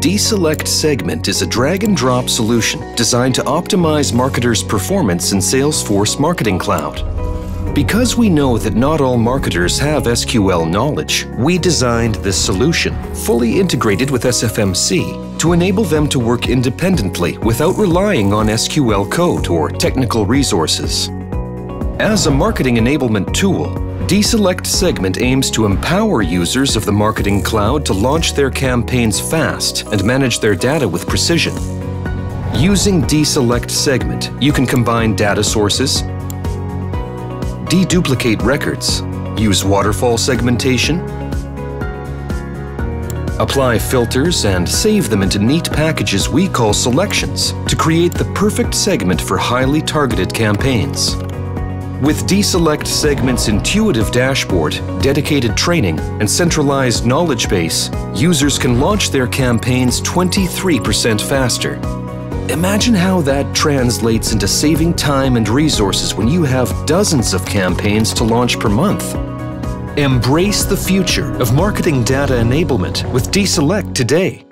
Deselect Segment is a drag and drop solution designed to optimize marketers' performance in Salesforce Marketing Cloud. Because we know that not all marketers have SQL knowledge, we designed this solution, fully integrated with SFMC, to enable them to work independently without relying on SQL code or technical resources. As a marketing enablement tool, Deselect Segment aims to empower users of the Marketing Cloud to launch their campaigns fast and manage their data with precision. Using Deselect Segment, you can combine data sources, deduplicate records, use waterfall segmentation, apply filters and save them into neat packages we call selections to create the perfect segment for highly targeted campaigns. With Deselect Segment's intuitive dashboard, dedicated training, and centralized knowledge base, users can launch their campaigns 23% faster Imagine how that translates into saving time and resources when you have dozens of campaigns to launch per month. Embrace the future of marketing data enablement with Deselect today.